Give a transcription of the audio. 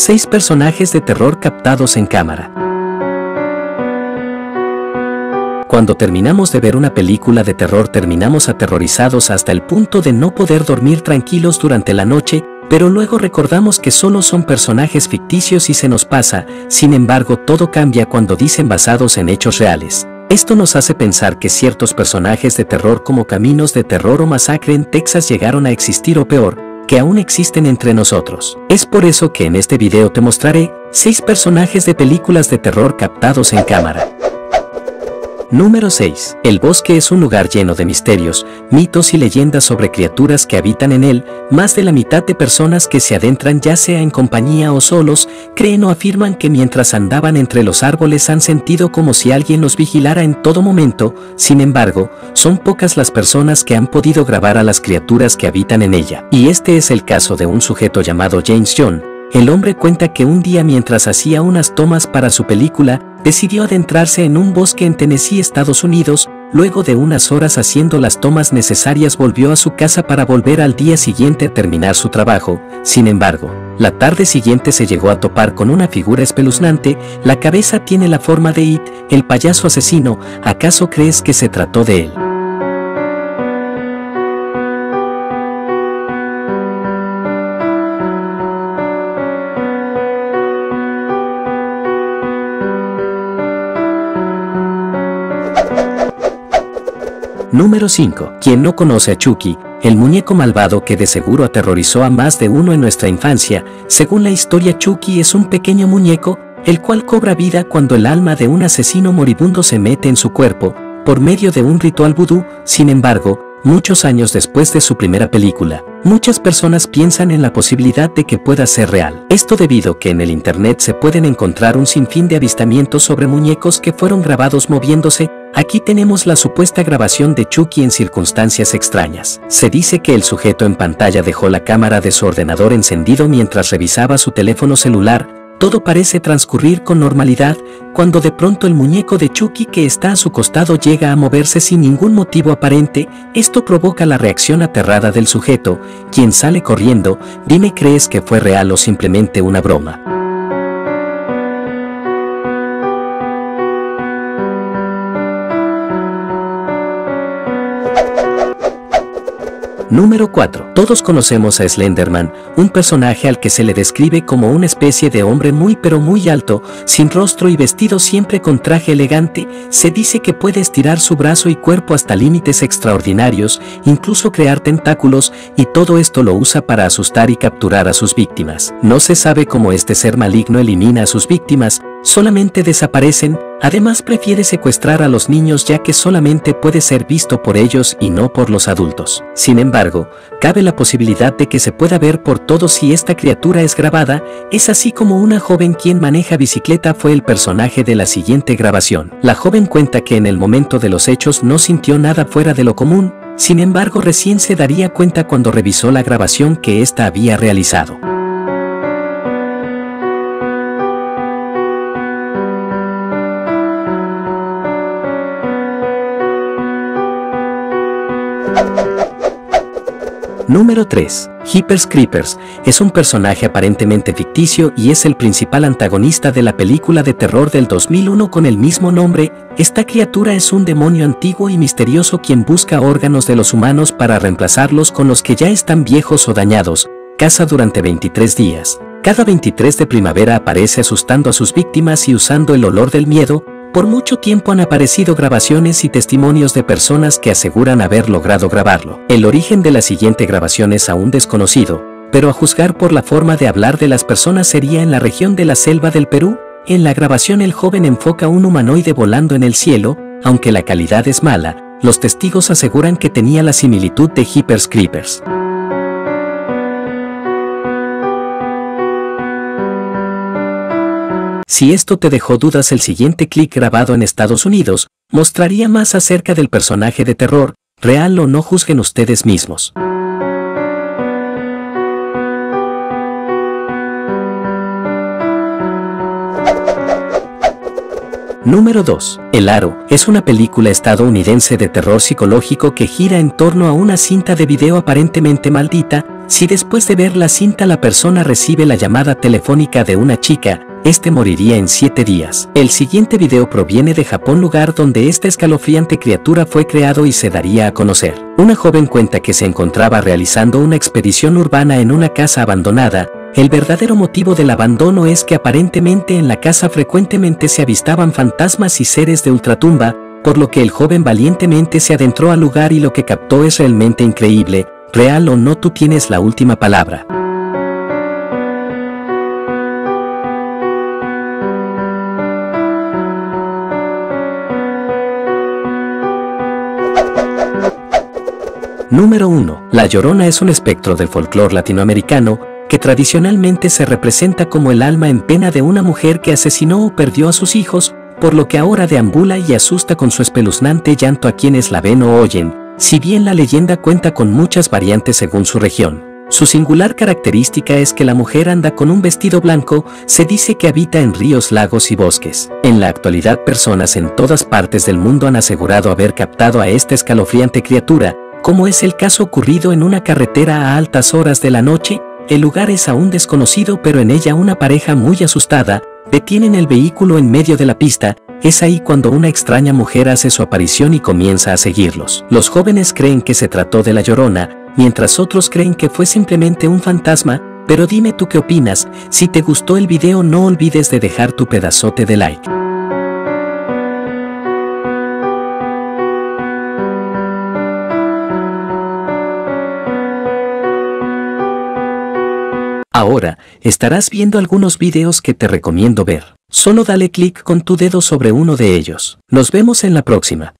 6 personajes de terror captados en cámara. Cuando terminamos de ver una película de terror terminamos aterrorizados hasta el punto de no poder dormir tranquilos durante la noche, pero luego recordamos que solo son personajes ficticios y se nos pasa, sin embargo todo cambia cuando dicen basados en hechos reales. Esto nos hace pensar que ciertos personajes de terror como Caminos de Terror o Masacre en Texas llegaron a existir o peor, que aún existen entre nosotros. Es por eso que en este video te mostraré 6 personajes de películas de terror captados en cámara. Número 6. El bosque es un lugar lleno de misterios, mitos y leyendas sobre criaturas que habitan en él. Más de la mitad de personas que se adentran ya sea en compañía o solos, creen o afirman que mientras andaban entre los árboles han sentido como si alguien los vigilara en todo momento. Sin embargo, son pocas las personas que han podido grabar a las criaturas que habitan en ella. Y este es el caso de un sujeto llamado James John, el hombre cuenta que un día mientras hacía unas tomas para su película, decidió adentrarse en un bosque en Tennessee, Estados Unidos, luego de unas horas haciendo las tomas necesarias volvió a su casa para volver al día siguiente a terminar su trabajo, sin embargo, la tarde siguiente se llegó a topar con una figura espeluznante, la cabeza tiene la forma de It, el payaso asesino, ¿acaso crees que se trató de él? Número 5. Quien no conoce a Chucky, el muñeco malvado que de seguro aterrorizó a más de uno en nuestra infancia, según la historia Chucky es un pequeño muñeco, el cual cobra vida cuando el alma de un asesino moribundo se mete en su cuerpo, por medio de un ritual vudú, sin embargo, muchos años después de su primera película, muchas personas piensan en la posibilidad de que pueda ser real. Esto debido que en el internet se pueden encontrar un sinfín de avistamientos sobre muñecos que fueron grabados moviéndose, Aquí tenemos la supuesta grabación de Chucky en circunstancias extrañas. Se dice que el sujeto en pantalla dejó la cámara de su ordenador encendido mientras revisaba su teléfono celular, todo parece transcurrir con normalidad, cuando de pronto el muñeco de Chucky que está a su costado llega a moverse sin ningún motivo aparente, esto provoca la reacción aterrada del sujeto, quien sale corriendo, dime crees que fue real o simplemente una broma. Número 4. Todos conocemos a Slenderman, un personaje al que se le describe como una especie de hombre muy pero muy alto, sin rostro y vestido siempre con traje elegante, se dice que puede estirar su brazo y cuerpo hasta límites extraordinarios, incluso crear tentáculos, y todo esto lo usa para asustar y capturar a sus víctimas. No se sabe cómo este ser maligno elimina a sus víctimas, solamente desaparecen, además prefiere secuestrar a los niños ya que solamente puede ser visto por ellos y no por los adultos. Sin embargo, cabe la posibilidad de que se pueda ver por todos si esta criatura es grabada, es así como una joven quien maneja bicicleta fue el personaje de la siguiente grabación. La joven cuenta que en el momento de los hechos no sintió nada fuera de lo común, sin embargo recién se daría cuenta cuando revisó la grabación que ésta había realizado. Número 3. Hippers Creepers es un personaje aparentemente ficticio y es el principal antagonista de la película de terror del 2001 con el mismo nombre. Esta criatura es un demonio antiguo y misterioso quien busca órganos de los humanos para reemplazarlos con los que ya están viejos o dañados. Caza durante 23 días. Cada 23 de primavera aparece asustando a sus víctimas y usando el olor del miedo, por mucho tiempo han aparecido grabaciones y testimonios de personas que aseguran haber logrado grabarlo. El origen de la siguiente grabación es aún desconocido, pero a juzgar por la forma de hablar de las personas sería en la región de la selva del Perú. En la grabación el joven enfoca un humanoide volando en el cielo, aunque la calidad es mala, los testigos aseguran que tenía la similitud de Hippers Creepers. Si esto te dejó dudas el siguiente clic grabado en Estados Unidos, mostraría más acerca del personaje de terror, real o no juzguen ustedes mismos. Número 2. El Aro es una película estadounidense de terror psicológico que gira en torno a una cinta de video aparentemente maldita Si después de ver la cinta la persona recibe la llamada telefónica de una chica, este moriría en 7 días. El siguiente video proviene de Japón, lugar donde esta escalofriante criatura fue creado y se daría a conocer. Una joven cuenta que se encontraba realizando una expedición urbana en una casa abandonada. El verdadero motivo del abandono es que aparentemente en la casa frecuentemente se avistaban fantasmas y seres de ultratumba, por lo que el joven valientemente se adentró al lugar y lo que captó es realmente increíble, real o no tú tienes la última palabra. Número 1. La Llorona es un espectro del folclore latinoamericano que tradicionalmente se representa como el alma en pena de una mujer que asesinó o perdió a sus hijos, por lo que ahora deambula y asusta con su espeluznante llanto a quienes la ven o oyen, si bien la leyenda cuenta con muchas variantes según su región. Su singular característica es que la mujer anda con un vestido blanco, se dice que habita en ríos, lagos y bosques. En la actualidad personas en todas partes del mundo han asegurado haber captado a esta escalofriante criatura, como es el caso ocurrido en una carretera a altas horas de la noche, el lugar es aún desconocido pero en ella una pareja muy asustada, detienen el vehículo en medio de la pista, es ahí cuando una extraña mujer hace su aparición y comienza a seguirlos. Los jóvenes creen que se trató de la llorona, mientras otros creen que fue simplemente un fantasma, pero dime tú qué opinas, si te gustó el video no olvides de dejar tu pedazote de like. Ahora, estarás viendo algunos videos que te recomiendo ver. Solo dale clic con tu dedo sobre uno de ellos. Nos vemos en la próxima.